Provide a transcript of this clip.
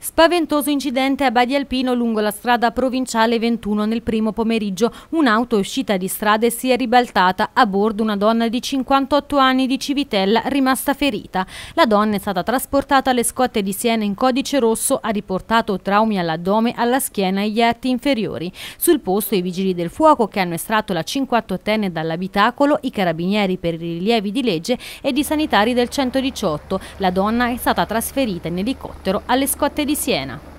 Spaventoso incidente a Badi Alpino lungo la strada provinciale 21 nel primo pomeriggio. Un'auto è uscita di strada e si è ribaltata. A bordo una donna di 58 anni di Civitella rimasta ferita. La donna è stata trasportata alle scotte di Siena in codice rosso, ha riportato traumi all'addome, alla schiena e agli arti inferiori. Sul posto i vigili del fuoco che hanno estratto la 58enne dall'abitacolo, i carabinieri per i rilievi di legge ed i sanitari del 118. La donna è stata trasferita in elicottero alle scotte di Siena.